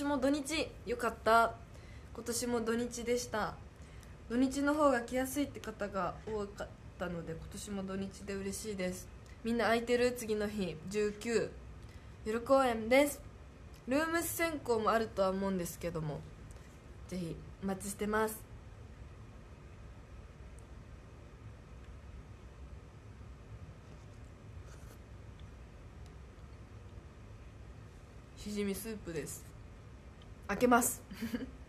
年も土日よかった。今年も土日でした。土日の方が来やすいって方が多かったので今年も土日で嬉しいです。みんな空いてる次の日19夜公演です。ルーム選考もあるとは思うんですけどもぜひお待ちしてます。しじみスープです。開けます。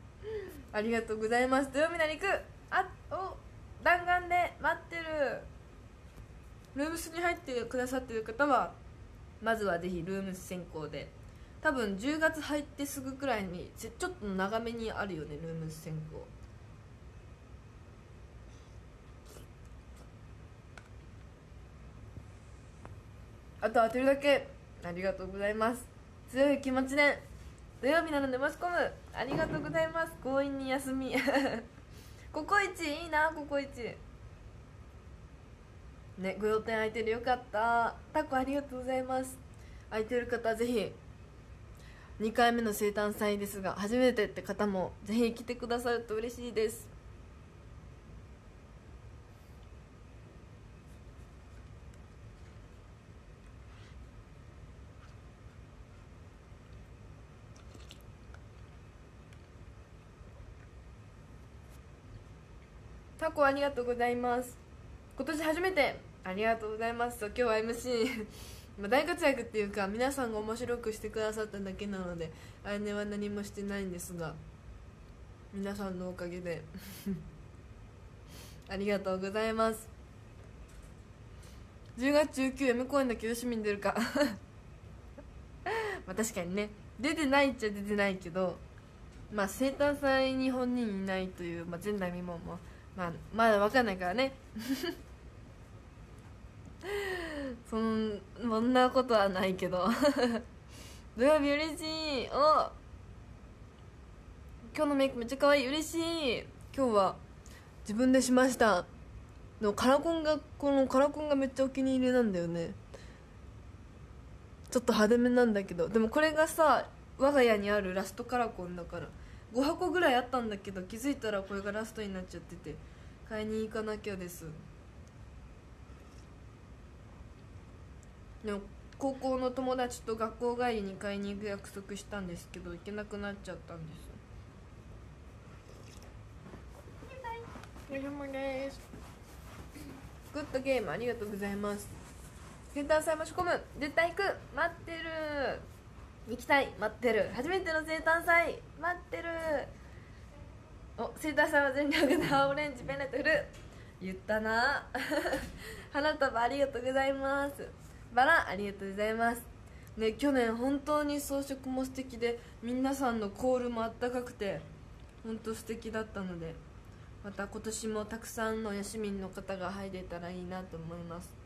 ありがとうございます。土曜日な肉あお弾丸で待ってる。ルームスに入ってくださってる方はまずはぜひルームス先行で。多分10月入ってすぐくらいにちょっと長めにあるよねルームス先行。あと当てるだけ。ありがとうございます。強い気持ちで。土曜日なので申し込む。ありがとうございます。強引に休み。ココイチいいなココイチねご予定空いてる。よかった。タコありがとうございます。空いてる方ぜひ2回目の生誕祭ですが初めてって方もぜひ来てくださると嬉しいです。タコありがとうございます。今年初めてありがとうございます今日は MC ま大活躍っていうか皆さんが面白くしてくださっただけなので来年は何もしてないんですが皆さんのおかげで。ありがとうございます。10月19 M 公演の清みに出るか。まあ確かにね。出てないっちゃ出てないけどまあ生誕祭に本人いないという、まあ、前代未聞もまあまだ分かんないからね。そんなことはないけど。土曜日嬉しい。お今日のメイクめっちゃ可愛い。嬉しい。今日は自分でしました。のカラコンがこのカラコンがめっちゃお気に入りなんだよね。ちょっと派手めなんだけど。でもこれがさ我が家にあるラストカラコンだから。5箱ぐらいあったんだけど気づいたらこれがラストになっちゃってて買いに行かなきゃです。でも高校の友達と学校帰りに買いに行く約束したんですけど行けなくなっちゃったんです。お疲れ様です。グッドゲームありがとうございます。センター祭申し込む絶対行く。待ってる行きたい待ってる。初めての生誕祭待ってる。お生誕祭は全力で青オレンジベネトフル。言ったな。花束ありがとうございます。バラありがとうございます。ね去年本当に装飾も素敵で皆さんのコールもあったかくて本当素敵だったのでまた今年もたくさんの市民の方が入れたらいいなと思います。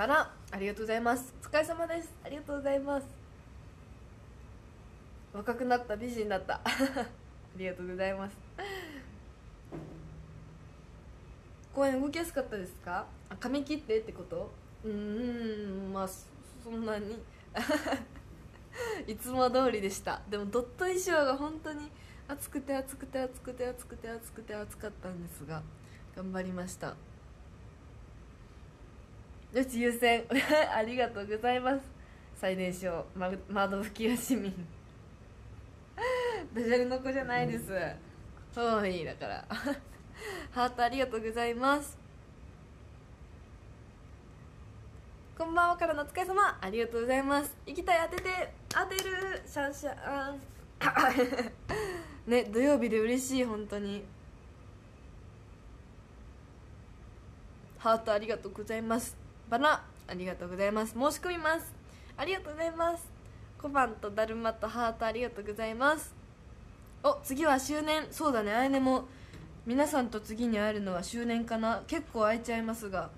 バラありがとうございます。お疲れ様です。ありがとうございます。若くなった美人だった。ありがとうございます。公園動きやすかったですか？あ髪切ってってこと？うーんまあそんなに。いつも通りでした。でもドット衣装が本当に暑くて暑くて暑くて暑くて暑くて暑かったんですが頑張りました。よし優先ありがとうございます。最年少、窓拭きよ市民。ダジャレの子じゃないです。そういいだから。ハートありがとうございます。こんばんはからのお疲れ様。ありがとうございます。行きたい当てて。当てる。シャンシャン。ね土曜日で嬉しい本当に。ハートありがとうございます。バナありがとうございます申し込みますありがとうございます小判とだるまとハートありがとうございますお次は周年そうだねあやねも皆さんと次に会えるのは周年かな結構会えちゃいますが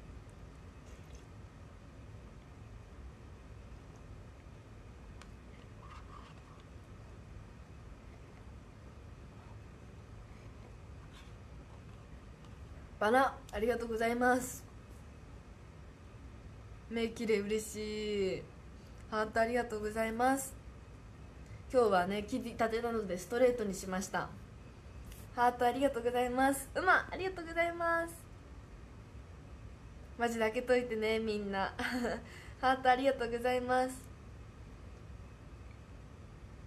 バナありがとうございます目きれい嬉しい。ハートありがとうございます。今日はね切りたてなのでストレートにしました。ハートありがとうございます。うまありがとうございます。マジで開けといてねみんな。ハートありがとうございます。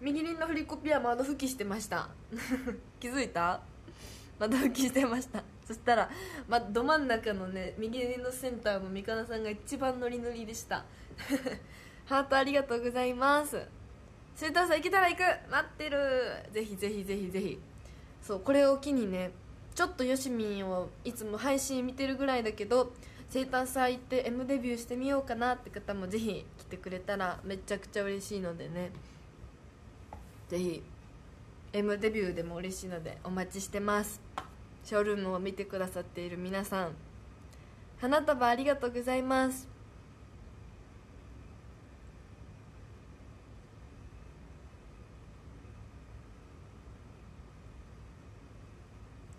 右輪のフリコピは窓拭きしてました。気づいた？窓拭きしてました。そしたら、ま、ど真ん中のね右のセンターの三かなさんが一番ノリノリでした。ハートありがとうございます。センターさん行けたら行く。待ってる。ぜひぜひぜひぜひ。そうこれを機にねちょっとよしみんをいつも配信見てるぐらいだけど生誕祭行って M デビューしてみようかなって方もぜひ来てくれたらめちゃくちゃ嬉しいのでね。ぜひ M デビューでも嬉しいのでお待ちしてます。ショールームを見てくださっている皆さん花束ありがとうございます。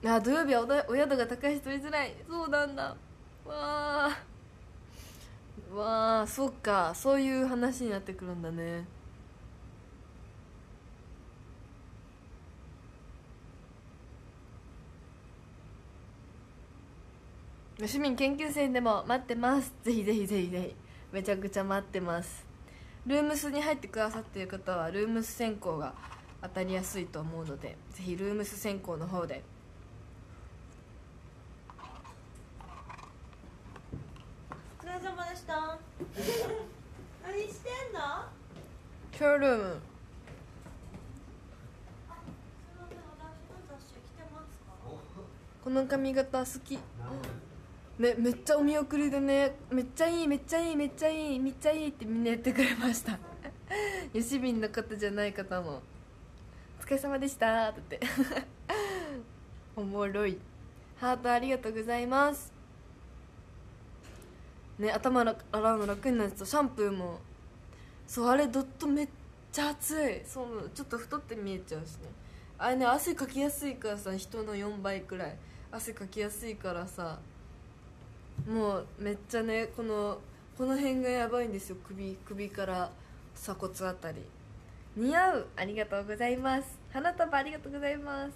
あ土曜日はおお宿が高いし取りづらい。そうなんだ。わあわあそっか。そういう話になってくるんだね。市民研究生でも待ってます。ぜひぜひぜひぜひ。めちゃくちゃ待ってます。ルームスに入ってくださっている方はルームス選考が当たりやすいと思うのでぜひルームス選考の方で。お疲れ様でした。何してんの？ショールーム。すいません。私の雑誌来てますか？この髪型好きねめっちゃお見送りでねめっちゃいいめっちゃいいめっちゃいいめっちゃいいってみんな言ってくれました。よしびんの方じゃない方も「お疲れ様でした」って おもろい。ハートありがとうございます。ね頭洗うの楽になるとシャンプーもそうあれドットめっちゃ熱い。そうちょっと太って見えちゃうしね。あれね汗かきやすいからさ人の4倍くらい。汗かきやすいからさもうめっちゃねこのこの辺がやばいんですよ。首首から鎖骨あたり。似合う。ありがとうございます。花束ありがとうございます。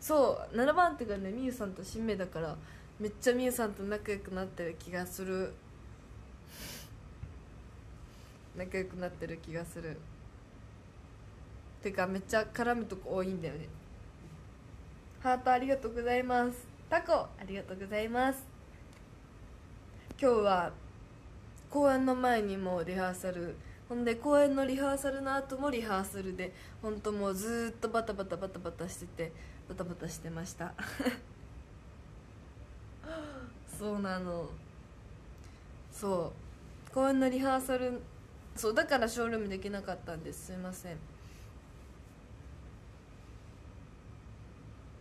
そう。7番手がねみゆさんと新芽だからめっちゃみゆさんと仲良くなってる気がする。仲良くなってる気がする。てかめっちゃ絡むとこ多いんだよね。ハートありがとうございます。タコありがとうございます。今日は公演の前にもリハーサル。ほんで公演のリハーサルの後もリハーサルで本当もうずっとバタバタバタバタしててバタバタしてました。そうなの。そう。公演のリハーサルそうだからショールームできなかったんです。すいません。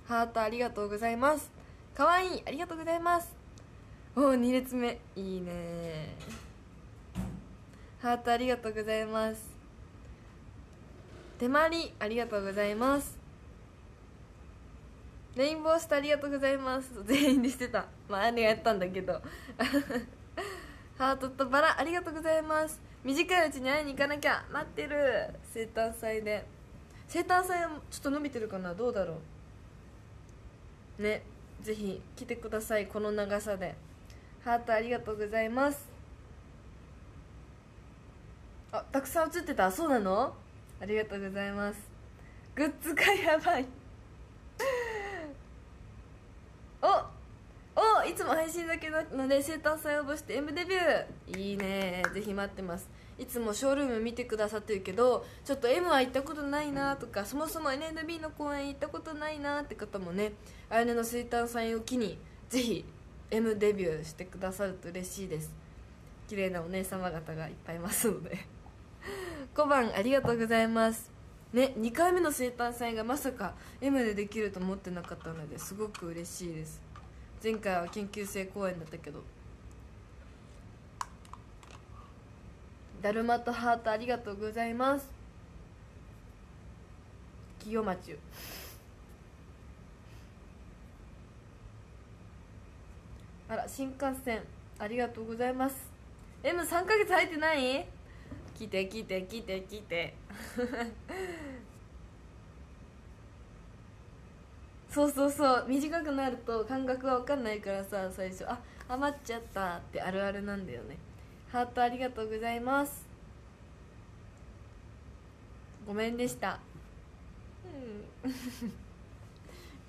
ハートありがとうございます。かわいいありがとうございます。おお2列目。いいね。ハートありがとうございます。手まりありがとうございます。レインボースターありがとうございます。全員でしてた。まあ姉がやったんだけど。ハートとバラありがとうございます。短いうちに会いに行かなきゃ。待ってる。生誕祭で。生誕祭はちょっと伸びてるかな。どうだろう。ね。ぜひ来てください。この長さで。ハートありがとうございます。あたくさん映ってた。そうなの？ありがとうございます。グッズがやばい。おおいつも配信だけなので生誕祭応募して M デビュー。いいね。ぜひ待ってます。いつもショールーム見てくださってるけどちょっと M は行ったことないなとかそもそも NNB の公演行ったことないなって方もねあやねの生誕祭を機にぜひ M デビューしてくださると嬉しいです。綺麗なお姉様方がいっぱいいますので。小判ありがとうございます。ね2回目の生誕祭がまさか M でできると思ってなかったのですごく嬉しいです。前回は研究生公演だったけど。だるまとハートありがとうございます。清町あら新幹線ありがとうございます。M3 ヶ月入ってない？聞いて聞いて聞いて聞いて。そうそうそう短くなると感覚が分かんないからさ最初あ余っちゃったってあるあるなんだよね。ハートありがとうございます。ごめんでした。う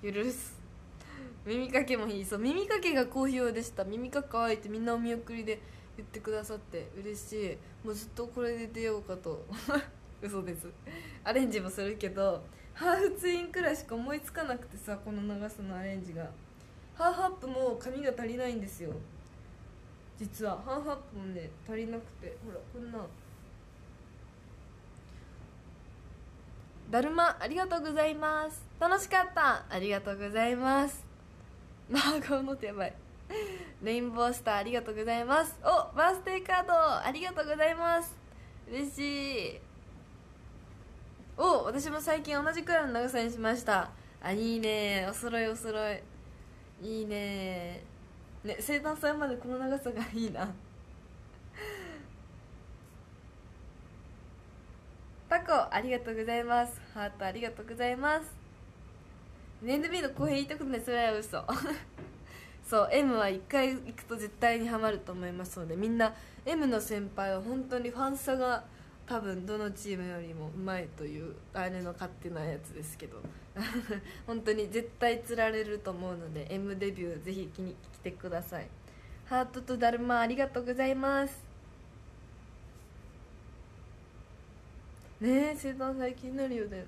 ん。許す。耳かけもいい。そう耳かけが好評でした。耳かけ可愛いってみんなお見送りで言ってくださって嬉しい。もうずっとこれで出ようかと。嘘です。アレンジもするけどハーフツインくらいしか思いつかなくてさこの長さのアレンジが。ハーフアップも髪が足りないんですよ。実はハーフアップもね足りなくて。ほらこんな。だるまありがとうございます。楽しかった。ありがとうございます。マーゴーのってやばいレインボースターありがとうございます。おバースデーカードありがとうございます。嬉しい。お私も最近同じくらいの長さにしました。あいいね。お揃いお揃い。いいね。ね生誕祭までこの長さがいいな。タコありがとうございます。ハートありがとうございます。ネンドビーの公平言いたことない。それは嘘。そう M は1回行くと絶対にハマると思いますのでみんな M の先輩は本当にファンサが多分どのチームよりもうまいというあれの勝手なやつですけど。本当に絶対釣られると思うので M デビューぜひ気に来てください。ハートとだるまありがとうございます。ねえ生誕祭気になるよ。ね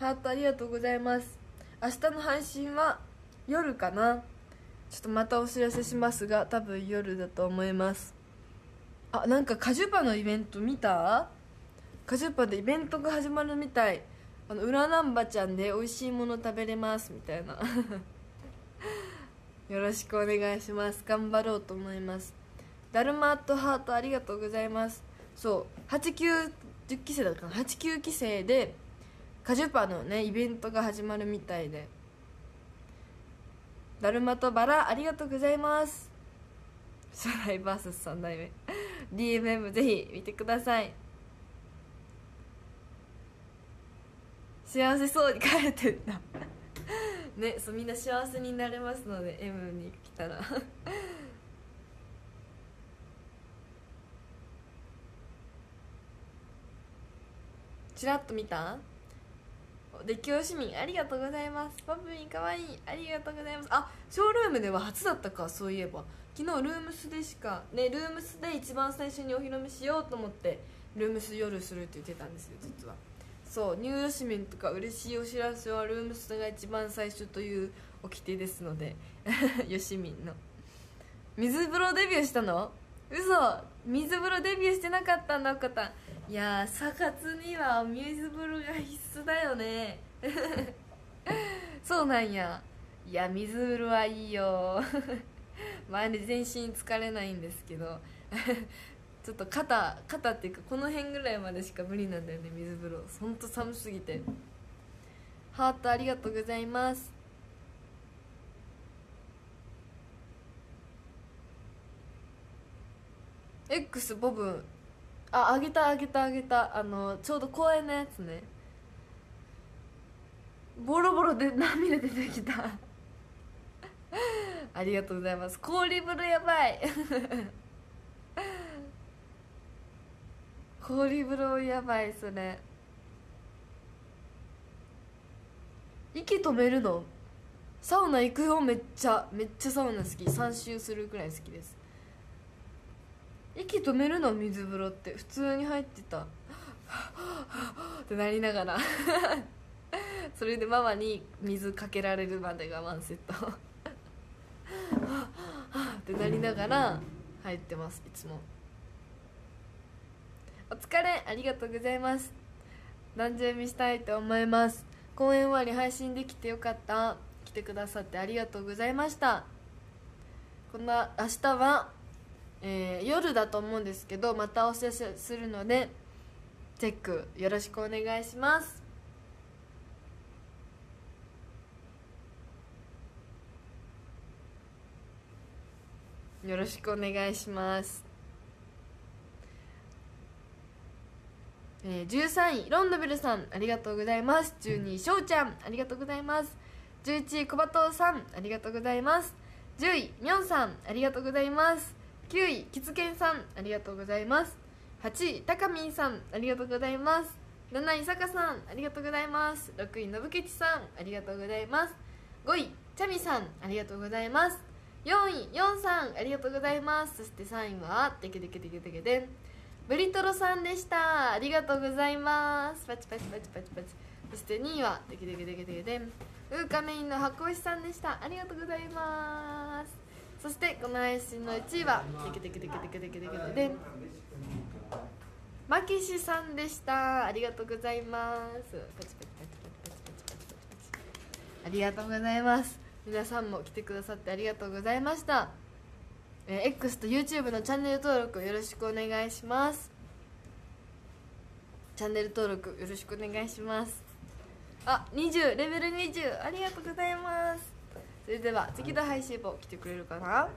ハートありがとうございます。明日の配信は夜かな。ちょっとまたお知らせしますが多分夜だと思います。あなんかカジュパのイベント見た？カジュパでイベントが始まるみたい。あの裏難波ちゃんで美味しいもの食べれますみたいな。よろしくお願いします。頑張ろうと思います。だるまとハートありがとうございます。そう8910期生だったかな。89期生でカジュパのねイベントが始まるみたいで。だるまとバラありがとうございます。初代 VS3 代目 DMM ぜひ見てください。幸せそうに帰ってんだ ねそうみんな幸せになれますので M に来たら。ちらっと見た？で京市民ありがとうございます。パプリンかわいいありがとうございます。あショールームでは初だったかそういえば。昨日ルームスでしかねルームスで一番最初にお披露目しようと思ってルームス夜するって言ってたんですよ実は。そうニューヨ市民とか嬉しいお知らせはルームスが一番最初という掟ですので よしみんの。水風呂デビューしたの？嘘！水風呂デビューしてなかったんだお方。いやーサ活には水風呂が必須だよね。そうなんや。いや水風呂はいいよ。前で全身疲れないんですけど。ちょっと肩肩っていうかこの辺ぐらいまでしか無理なんだよね水風呂。ほんと寒すぎて。ハートありがとうございます。X ボブ。ああげたあげたあげた。あのちょうど公園のやつね。ボロボロで涙出てきた。ありがとうございます。氷風呂やばい。氷風呂やばいそれ。息止めるの？サウナ行くよ。めっちゃめっちゃサウナ好き。3周するくらい好きです。息止めるの水風呂って。普通に入ってた。ってなりながら。それでママに水かけられるまでがワンセットってなりながら入ってますいつも。お疲れ。ありがとうございます。何時読みしたいと思います。公演終わり配信できてよかった。来てくださってありがとうございました。こんな明日は、えー夜だと思うんですけどまたお知らせするのでチェックよろしくお願いします。よろしくお願いします。えー、13位ロンドベルさんありがとうございます。12位しょうちゃんありがとうございます。11位小バトさんありがとうございます。10位みょんさんありがとうございます。9位きつけんさんありがとうございます。8位たかみんさんありがとうございます。7位さかさんありがとうございます。6位のぶけちさんありがとうございます。5位ちゃみさんありがとうございます。4位よんさんありがとうございます。そして3位はてけてけてけてけでんブリトロさんでした。ありがとうございます。パチパチパチパチパチ。そして2位はてけてけてけてけでんウーカメインの箱石さんでした。ありがとうございます。そしてこの配信の1位はでマキシさんでした。ありがとうございます。パチパチパチパチパチパチパチ。ありがとうございます。皆さんも来てくださってありがとうございました。えー X と YouTube のチャンネル登録よろしくお願いします。チャンネル登録よろしくお願いします。あ20レベル20ありがとうございます。それでは次の配信も来てくれるかな？